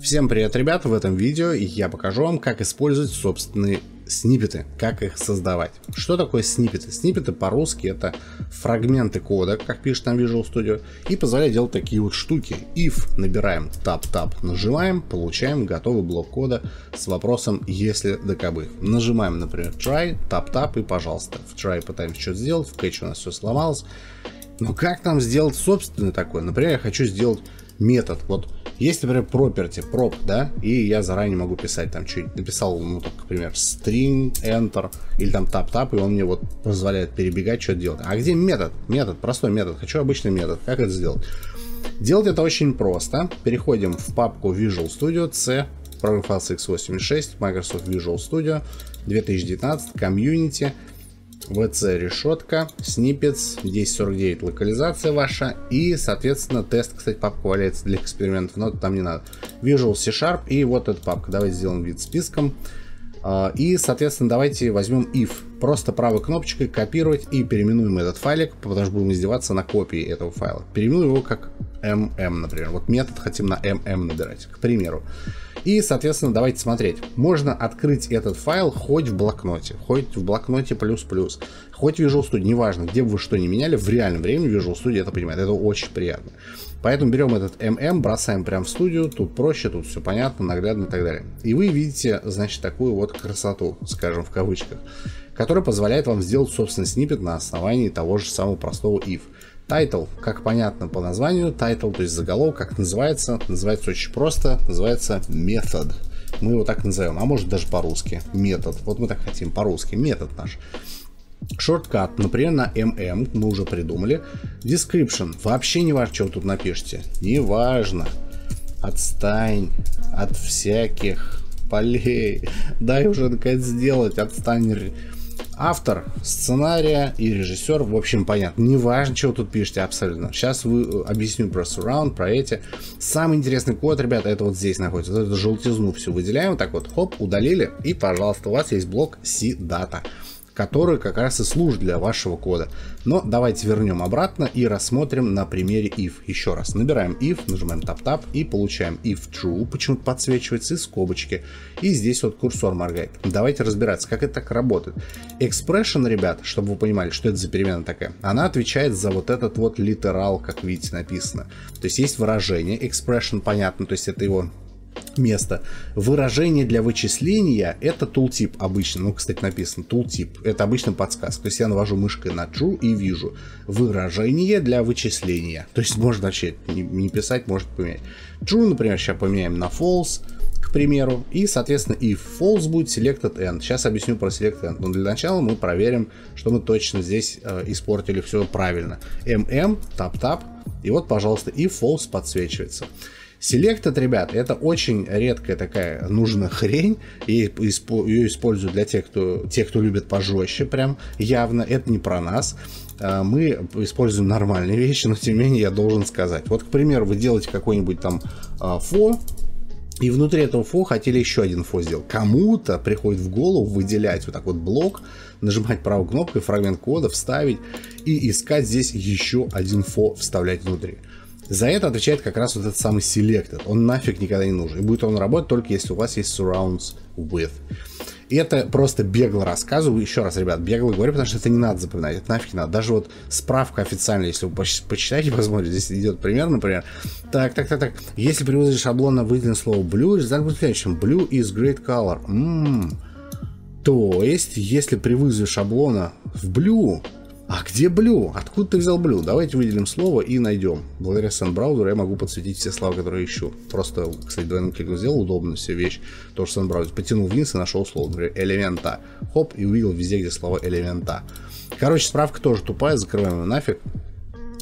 Всем привет, ребята! В этом видео я покажу вам, как использовать собственные сниппеты, как их создавать. Что такое сниппеты? Сниппеты по-русски это фрагменты кода, как пишет там Visual Studio, и позволяет делать такие вот штуки. If набираем tap-tap, нажимаем, получаем готовый блок кода с вопросом если докобы. Нажимаем, например, try, tap-tap и пожалуйста. В try пытаемся что-то сделать, в catch у нас все сломалось. Но как нам сделать собственный такой? Например, я хочу сделать метод. Вот есть, например, property, prop, да, и я заранее могу писать там что-нибудь. Написал, ну, так, например, string, enter, или там tap-tap, и он мне вот позволяет перебегать, что делать. А где метод? Метод, простой метод. Хочу обычный метод. Как это сделать? Делать это очень просто. Переходим в папку Visual Studio C, Program Files x86, Microsoft Visual Studio 2019, Community, VC решетка, snippets, 1049 локализация ваша и, соответственно, тест, кстати, папка валяется для экспериментов, но там не надо. Visual C Sharp и вот эта папка. Давайте сделаем вид списком. А, и, соответственно, давайте возьмем if. Просто правой кнопочкой копировать и переименуем этот файлик, потому что будем издеваться на копии этого файла. Переименуем его как mm, например. Вот метод хотим на mm набирать, к примеру. И, соответственно, давайте смотреть. Можно открыть этот файл хоть в блокноте, хоть в блокноте плюс-плюс, хоть в Visual Studio, неважно, где бы вы что ни меняли, в реальном времени Visual Studio это понимает. Это очень приятно. Поэтому берем этот MM, бросаем прямо в студию, тут проще, тут все понятно, наглядно и так далее. И вы видите, значит, такую вот красоту, скажем в кавычках, которая позволяет вам сделать собственный снипет на основании того же самого простого if. Title, как понятно по названию, title, то есть заголовок, как называется, называется очень просто, называется метод. Мы его так назовем, а может даже по-русски, метод. Вот мы так хотим по-русски, метод наш. Шорткат, например, на MM мы уже придумали. Description, вообще не важно, что вы тут напишите. Не важно. Отстань от всяких полей. Дай уже наконец сделать, отстань автор сценария и режиссер, в общем, понятно. Не важно, вы тут пишете абсолютно. Сейчас вы э, объясню про surround, про эти. Самый интересный код, ребята, это вот здесь находится. Вот эту желтизну все выделяем, так вот, хоп, удалили, и, пожалуйста, у вас есть блок C-Data который как раз и служит для вашего кода. Но давайте вернем обратно и рассмотрим на примере if. Еще раз, набираем if, нажимаем tap-tap и получаем if true, почему-то подсвечивается и скобочки. И здесь вот курсор моргает. Давайте разбираться, как это так работает. Expression, ребят, чтобы вы понимали, что это за перемена такая, она отвечает за вот этот вот литерал, как видите написано. То есть есть выражение, expression понятно, то есть это его место. Выражение для вычисления это tooltip обычно. Ну, кстати, написано tooltip. Это обычно подсказка. То есть я навожу мышкой на true и вижу выражение для вычисления. То есть можно вообще не, не писать, может поменять. True, например, сейчас поменяем на false, к примеру. И, соответственно, if false будет selected end. Сейчас объясню про selected end. Но для начала мы проверим, что мы точно здесь э, испортили все правильно. mm, tap-tap. И вот, пожалуйста, if false подсвечивается. Selected, ребят, это очень редкая такая нужная хрень. И ее используют для тех, кто, тех, кто любит пожестче прям явно. Это не про нас. А, мы используем нормальные вещи, но тем не менее я должен сказать. Вот, к примеру, вы делаете какой-нибудь там а, фо, и внутри этого фо хотели еще один фо сделать. Кому-то приходит в голову выделять вот так вот блок, нажимать правой кнопкой, фрагмент кода, вставить и искать здесь еще один фо вставлять внутри. За это отвечает как раз вот этот самый selected. Он нафиг никогда не нужен. И будет он работать только если у вас есть surrounds with. И это просто бегло рассказываю. Еще раз, ребят, бегло говорю, потому что это не надо запоминать. Это нафиг не надо. Даже вот справка официальная, если вы почитаете, посмотрите, здесь идет пример, например. Так, так, так, так. Если при вызове шаблона выделено слово blue, результат будет следующим. Blue is great color. М-м-м. То есть, если при вызове шаблона в blue а где Blue? Откуда ты взял Blue? Давайте выделим слово и найдем. Благодаря SendBrowser я могу подсветить все слова, которые ищу. Просто, кстати, двойным кликом сделал, удобно все вещь. Тоже SendBrowser. Потянул вниз и нашел слово, например, элемента. Хоп, и увидел везде, где слово элемента. Короче, справка тоже тупая, закрываем ее нафиг.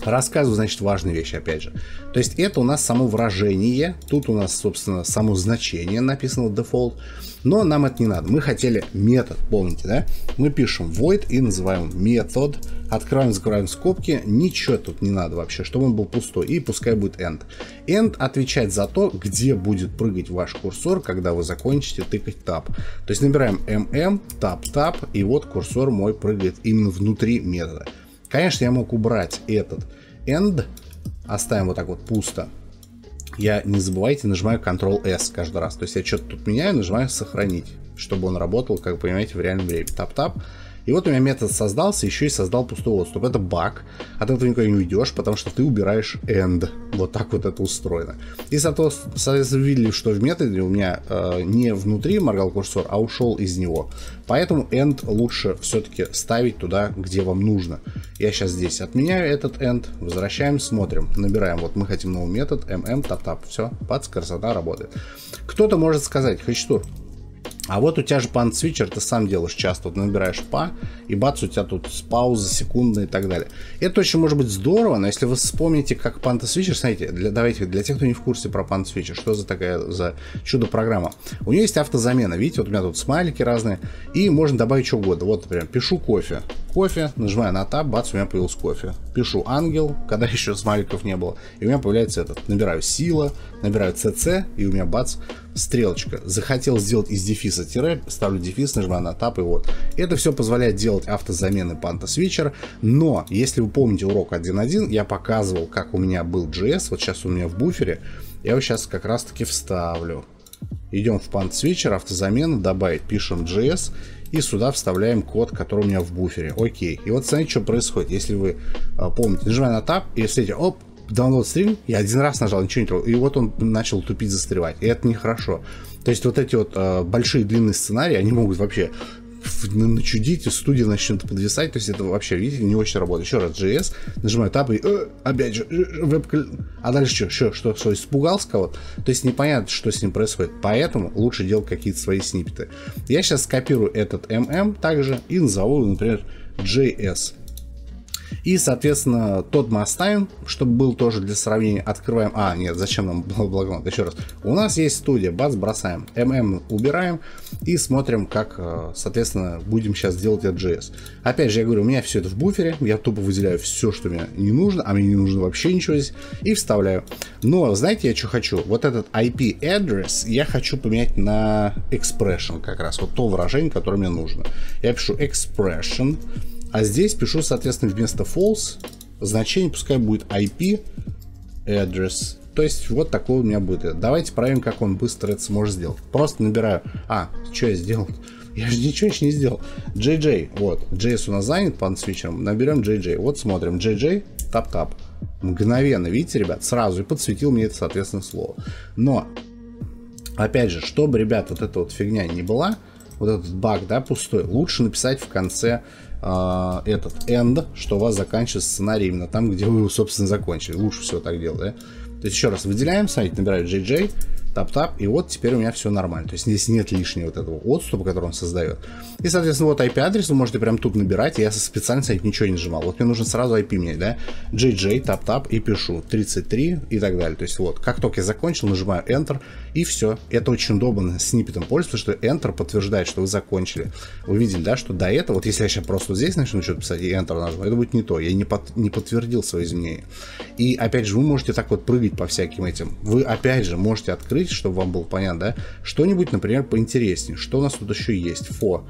Рассказываю, значит, важные вещи, опять же. То есть это у нас само выражение, тут у нас, собственно, само значение написано default, но нам это не надо. Мы хотели метод, помните, да? Мы пишем void и называем метод, открываем, закрываем скобки, ничего тут не надо вообще, чтобы он был пустой, и пускай будет end. End отвечает за то, где будет прыгать ваш курсор, когда вы закончите тыкать tab. То есть набираем mm, tab, tab, и вот курсор мой прыгает именно внутри метода. Конечно, я мог убрать этот end, оставим вот так вот пусто. я, не забывайте, нажимаю Ctrl-S каждый раз. То есть я что-то тут меняю, нажимаю «Сохранить», чтобы он работал, как вы понимаете, в реальном времени. Tab-tab. И вот у меня метод создался, еще и создал пустой отступ. Это баг. От этого никуда не уйдешь, потому что ты убираешь end. Вот так вот это устроено. И, соответственно, видели, что в методе у меня э, не внутри моргал курсор, а ушел из него. Поэтому end лучше все-таки ставить туда, где вам нужно. Я сейчас здесь отменяю этот end, возвращаем, смотрим, набираем. Вот мы хотим новый метод, mm, tab-tab. Все, пац, красота работает. Кто-то может сказать, Хачтур, а вот у тебя же пан свитчер, ты сам делаешь часто, вот набираешь па, и бац, у тебя тут с паузы, секунды и так далее. Это очень может быть здорово, но если вы вспомните, как панта свитчер, смотрите, для, давайте, для тех, кто не в курсе про панта свитчер, что за такая за чудо-программа. У нее есть автозамена, видите, вот у меня тут смайлики разные, и можно добавить что угодно. Вот, например, пишу кофе, кофе, нажимаю на таб, бац, у меня появился кофе. Пишу ангел, когда еще смайликов не было, и у меня появляется этот. Набираю сила, набираю cc, и у меня бац, стрелочка. Захотел сделать из дефиса тире, ставлю дефис, нажимаю на тап, и вот. Это все позволяет делать автозамены панта свитчер, но, если вы помните урок 1.1, я показывал, как у меня был JS, вот сейчас у меня в буфере, я его сейчас как раз таки вставлю. Идем в пант свитчер, автозамена, добавить, пишем JS, и сюда вставляем код, который у меня в буфере. Окей. И вот смотрите, что происходит. Если вы а, помните, нажимаю на Tab, и смотрите, оп, download стрим, я один раз нажал, ничего не трогал, и вот он начал тупить, застревать. И это нехорошо. То есть вот эти вот э, большие длинные сценарии, они могут вообще начудить, и студия начнет подвисать, то есть это вообще, видите, не очень работает. Еще раз, JS, нажимаю Tab и э, опять же, веб а дальше что, что, что, испугался кого-то? То есть непонятно, что с ним происходит, поэтому лучше делать какие-то свои сниппеты. Я сейчас скопирую этот MM также и назову, например, JS. И, соответственно, тот мы оставим, чтобы был тоже для сравнения. Открываем... А, нет, зачем нам блокнот? Еще раз. У нас есть студия, бац, бросаем. MM убираем и смотрим, как, э, соответственно, будем сейчас делать от JS. Опять же, я говорю, у меня все это в буфере. Я тупо выделяю все, что мне не нужно, а мне не нужно вообще ничего здесь. И вставляю. Но, знаете, я что хочу? Вот этот IP address я хочу поменять на expression как раз. Вот то выражение, которое мне нужно. Я пишу expression а здесь пишу, соответственно, вместо false значение пускай будет IP address. То есть вот такой у меня будет. Давайте проверим, как он быстро это сможет сделать. Просто набираю... А, что я сделал? Я же ничего еще не сделал. JJ, вот. JS у нас занят под свитчером. Наберем JJ. Вот смотрим. JJ, тап-тап. Мгновенно, видите, ребят, сразу и подсветил мне это, соответственно, слово. Но, опять же, чтобы, ребят, вот эта вот фигня не была, вот этот баг, да, пустой, лучше написать в конце э, этот end, что у вас заканчивается сценарий именно там, где вы собственно, закончили. Лучше всего так делать, да? То есть еще раз выделяем, смотрите, набираю JJ, тап-тап, и вот теперь у меня все нормально. То есть здесь нет лишнего вот этого отступа, который он создает. И, соответственно, вот IP-адрес вы можете прям тут набирать. Я специально, кстати, ничего не нажимал. Вот мне нужно сразу IP менять, да? JJ, тап-тап, и пишу 33 и так далее. То есть вот, как только я закончил, нажимаю Enter, и все. Это очень удобно с сниппетом пользоваться, что Enter подтверждает, что вы закончили. Вы видели, да, что до этого, вот если я сейчас просто здесь начну что-то писать и Enter нажму, это будет не то. Я не, под, не подтвердил свои изменения. И опять же, вы можете так вот прыгать по всяким этим. Вы опять же можете открыть, чтобы вам было понятно, да, что-нибудь, например, поинтереснее. Что у нас тут еще есть? Фо.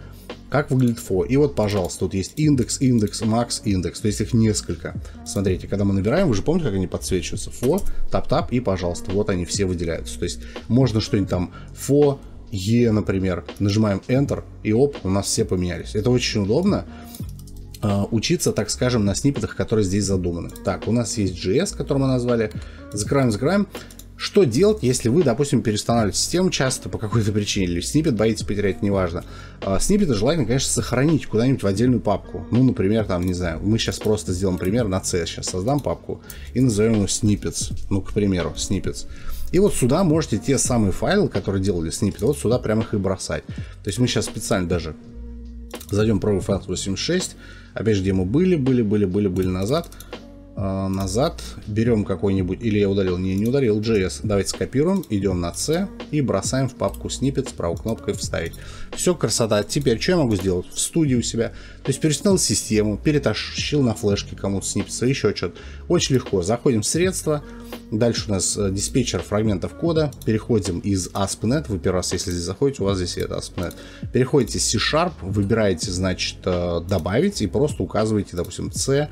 Как выглядит фо? И вот, пожалуйста, тут есть индекс, индекс, макс, индекс. То есть их несколько. Смотрите, когда мы набираем, вы же помните, как они подсвечиваются? Фо, тап-тап и, пожалуйста, вот они все выделяются. То есть можно что-нибудь там фо, Е, например, нажимаем Enter, и оп, у нас все поменялись. Это очень удобно а, учиться, так скажем, на сниппетах, которые здесь задуманы. Так, у нас есть JS, который мы назвали. Закрываем, закрываем. Что делать, если вы, допустим, перестанавливаете систему часто по какой-то причине, или сниппет боитесь потерять, неважно. А, сниппеты желательно, конечно, сохранить куда-нибудь в отдельную папку. Ну, например, там, не знаю, мы сейчас просто сделаем пример на C. Сейчас создам папку и назовем его snippets. Ну, к примеру, snippets. И вот сюда можете те самые файлы, которые делали сниппет, вот сюда прямо их и бросать. То есть мы сейчас специально даже зайдем пробуем файл 86, опять же, где мы были, были, были, были, были назад, назад, берем какой-нибудь, или я удалил, не, не удалил, JS, давайте скопируем, идем на C и бросаем в папку snippet с правой кнопкой вставить. Все, красота. Теперь что я могу сделать? В студии у себя. То есть перестановил систему, перетащил на флешке кому-то snippet, еще что-то. Очень легко. Заходим в средства, Дальше у нас э, диспетчер фрагментов кода. Переходим из ASP.NET. Вы первый раз, если здесь заходите, у вас здесь это ASP.NET. Переходите C-Sharp, выбираете, значит, э, добавить и просто указываете, допустим, C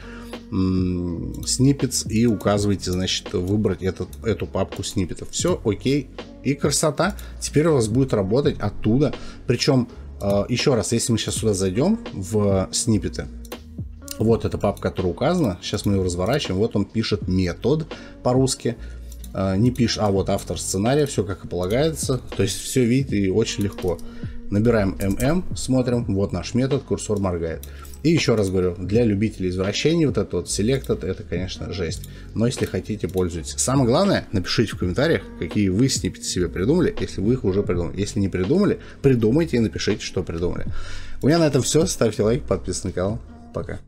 snippets и указываете, значит, выбрать этот, эту папку сниппетов. Все, окей. И красота. Теперь у вас будет работать оттуда. Причем, э, еще раз, если мы сейчас сюда зайдем в сниппеты, вот эта папка, которая указана. Сейчас мы ее разворачиваем. Вот он пишет метод по-русски. Э, не пишет, а вот автор сценария, все как и полагается. То есть все видите и очень легко. Набираем MM, смотрим, вот наш метод, курсор моргает. И еще раз говорю, для любителей извращений вот это вот selected, это, конечно, жесть. Но если хотите, пользуйтесь. Самое главное, напишите в комментариях, какие вы сниппеты себе придумали, если вы их уже придумали. Если не придумали, придумайте и напишите, что придумали. У меня на этом все. Ставьте лайк, подписывайтесь на канал. Пока.